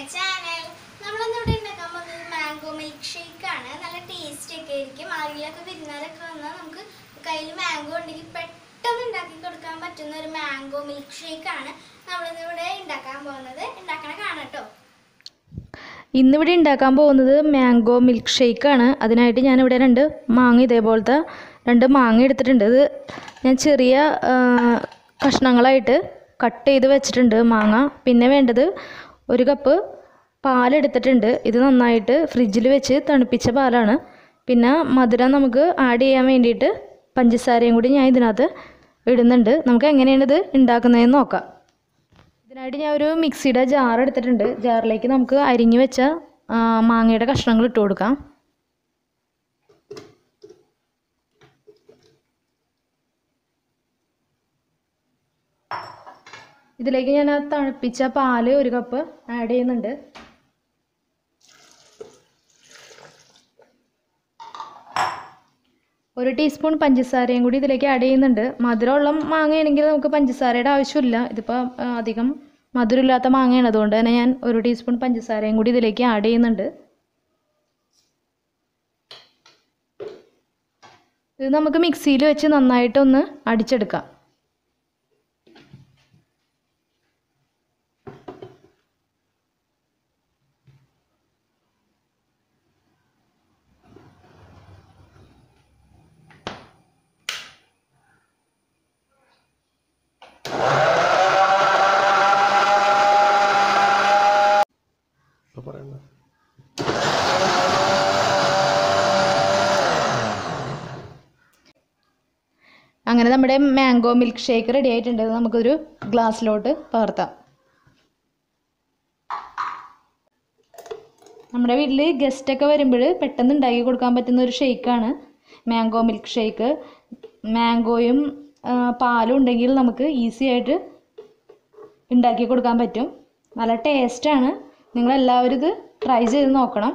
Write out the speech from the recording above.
My channel നമ്മളിന്നിവിടെ ഉണ്ടാക്കാൻ പോകുന്നത് mango milk shake ആണ്. നല്ല ടേസ്റ്റ് ഒക്കെ ആയിരിക്കും. ആരെങ്കിലൊക്കെ വിരുന്നാരൊക്കെ വന്നാൽ നമുക്ക് കയ്യിൽ മാംഗോ ഉണ്ടെങ്കിൽ പെട്ടെന്ന് ഉണ്ടാക്കി കൊടുക്കാൻ പറ്റുന്ന ഒരു മാംഗോ മിൽക്ക് ഷേക്ക് ആണ് നമ്മളിന്നിവിടെ ഉണ്ടാക്കാൻ പോകുന്നത്. ഉണ്ടാക്കണ കാണട്ടോ ഇന്നിവിടെ ഉണ്ടാക്കാൻ പോകുന്നത് മാംഗോ മിൽക്ക് ഷേക്കാണ് അതിനായിട്ട് ഞാനിവിടെ രണ്ട് മാങ്ങ ഇതേപോലത്തെ രണ്ട് മാങ്ങ എടുത്തിട്ടുണ്ട്. ഇത് ഞാൻ ചെറിയ കഷ്ണങ്ങളായിട്ട് കട്ട് ചെയ്ത് വെച്ചിട്ടുണ്ട് മാങ്ങ. പിന്നെ വേണ്ടത് ഒരു കപ്പ് പാലെടുത്തിട്ടുണ്ട്. ഇത് നന്നായിട്ട് ഫ്രിഡ്ജിൽ വെച്ച് തണുപ്പിച്ച പാലാണ്. പിന്നെ മധുരം നമുക്ക് ആഡ് ചെയ്യാൻ വേണ്ടിയിട്ട് പഞ്ചസാരയും കൂടി ഞാൻ ഇതിനകത്ത് ഇടുന്നുണ്ട്. നമുക്ക് എങ്ങനെയാണ് ഇത് ഉണ്ടാക്കുന്നതെന്ന് നോക്കാം. ഇതിനായിട്ട് ഞാൻ ഒരു മിക്സിയുടെ ജാർ എടുത്തിട്ടുണ്ട്. ജാറിലേക്ക് നമുക്ക് അരിഞ്ഞു വെച്ച മാങ്ങയുടെ കഷ്ണങ്ങൾ ഇട്ട് കൊടുക്കാം. ഇതിലേക്ക് ഞാൻ ആ തണുപ്പിച്ച പാൽ ഒരു കപ്പ് ആഡ് ചെയ്യുന്നുണ്ട്. ഒരു ടീസ്പൂൺ പഞ്ചസാരയും കൂടി ഇതിലേക്ക് ആഡ് ചെയ്യുന്നുണ്ട്. മധുരമുള്ള മാങ്ങയാണെങ്കിൽ നമുക്ക് പഞ്ചസാരയുടെ ആവശ്യമില്ല. ഇതിപ്പോൾ അധികം മധുരമില്ലാത്ത മാങ്ങയാണ്. അതുകൊണ്ട് തന്നെ ഞാൻ ഒരു ടീസ്പൂൺ പഞ്ചസാരയും കൂടി ഇതിലേക്ക് ആഡ് ചെയ്യുന്നുണ്ട്. ഇത് നമുക്ക് മിക്സിയിൽ വെച്ച് നന്നായിട്ടൊന്ന് അടിച്ചെടുക്കാം. ഇപ്പൊ പറയുന്നത് അങ്ങനെ നമ്മുടെ മാംഗോ മിൽക്ക് ഷേക്ക് റെഡി ആയിട്ടുണ്ട് നമുക്കൊരു ഗ്ലാസ്സിലോട്ട് പകർത്താം. നമ്മുടെ വീട്ടിൽ ഗസ്റ്റൊക്കെ വരുമ്പോൾ പെട്ടെന്ന് ഉണ്ടാക്കി കൊടുക്കാൻ പറ്റുന്ന ഒരു ഷേക്കാണ് മാംഗോ മിൽക്ക് ഷേക്ക് മാംഗോയും പാലും ഉണ്ടെങ്കിൽ നമുക്ക് ഈസി ആയിട്ട് ഉണ്ടാക്കി കൊടുക്കാൻ പറ്റും. നല്ല ടേസ്റ്റാണ് നിങ്ങളെല്ലാവരും ഇത് ട്രൈ ചെയ്ത് നോക്കണം.